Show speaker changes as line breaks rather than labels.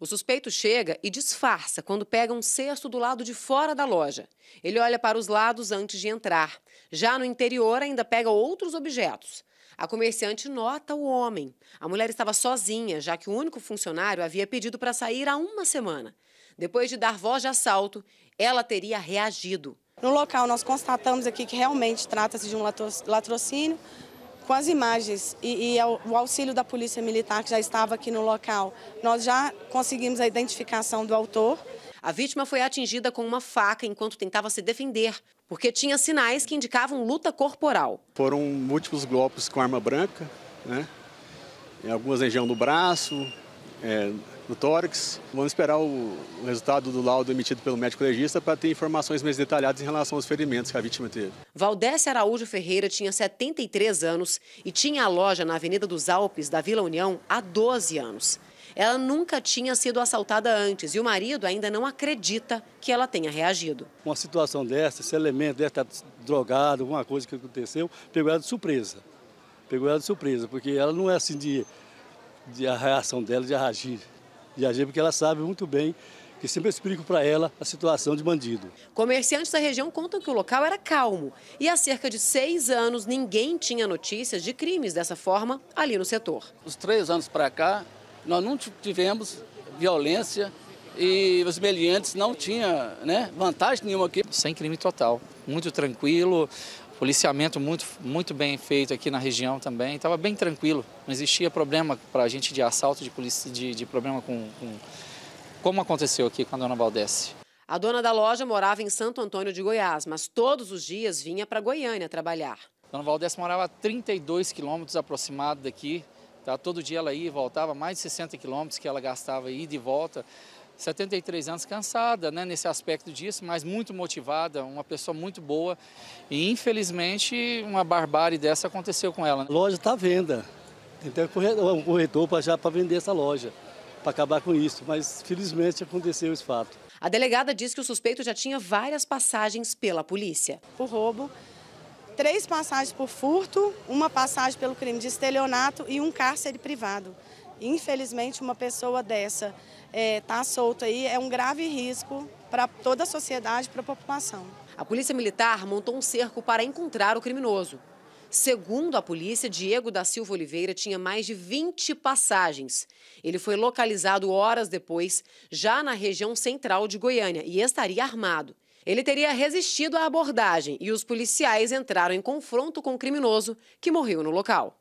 O suspeito chega e disfarça quando pega um cesto do lado de fora da loja. Ele olha para os lados antes de entrar. Já no interior, ainda pega outros objetos. A comerciante nota o homem. A mulher estava sozinha, já que o único funcionário havia pedido para sair há uma semana. Depois de dar voz de assalto, ela teria reagido.
No local, nós constatamos aqui que realmente trata-se de um latrocínio. Com as imagens e, e, o auxílio da Polícia Militar, que já estava aqui no local, nós já conseguimos a identificação do autor.
A vítima foi atingida com uma faca enquanto tentava se defender, porque tinha sinais que indicavam luta corporal.
Foram múltiplos golpes com arma branca, né? em algumas regiões do braço, é, no tórax. Vamos esperar o resultado do laudo emitido pelo médico legista para ter informações mais detalhadas em relação aos ferimentos que a vítima teve.
Valdécia Araújo Ferreira tinha 73 anos e tinha a loja na Avenida dos Alpes, da Vila União, há 12 anos. Ela nunca tinha sido assaltada antes e o marido ainda não acredita que ela tenha reagido.
Uma situação dessa, esse elemento deve estar drogado, alguma coisa que aconteceu, pegou ela de surpresa. Pegou ela de surpresa, porque ela não é assim de, de a reação dela de reagir de agir, porque ela sabe muito bem que sempre explico para ela a situação de bandido.
Comerciantes da região contam que o local era calmo e há cerca de seis anos ninguém tinha notícias de crimes dessa forma ali no setor.
Os três anos para cá, nós não tivemos violência e os meliantes não tinham né, vantagem nenhuma aqui.
Sem crime total, muito tranquilo, policiamento muito, muito bem feito aqui na região também, estava bem tranquilo, não existia problema para a gente de assalto, de, polícia, de, de problema com, com, como aconteceu aqui com a dona Valdece.
A dona da loja morava em Santo Antônio de Goiás, mas todos os dias vinha para Goiânia trabalhar.
A dona Valdece morava a 32 quilômetros aproximado daqui, tá? todo dia ela ia e voltava, mais de 60 quilômetros que ela gastava ida e volta. 73 anos cansada, né, nesse aspecto disso, mas muito motivada, uma pessoa muito boa. E infelizmente uma barbárie dessa aconteceu com ela.
A loja está à venda. Tem um corretor para já para vender essa loja, para acabar com isso, mas felizmente aconteceu esse fato.
A delegada diz que o suspeito já tinha várias passagens pela polícia.
Por roubo, três passagens por furto, uma passagem pelo crime de estelionato e um cárcere privado. Infelizmente, uma pessoa dessa está é, tá solta aí é um grave risco para toda a sociedade, para a população.
A Polícia Militar montou um cerco para encontrar o criminoso. Segundo a polícia, Diego da Silva Oliveira tinha mais de 20 passagens. Ele foi localizado horas depois, já na região central de Goiânia, e estaria armado. Ele teria resistido à abordagem e os policiais entraram em confronto com o criminoso, que morreu no local.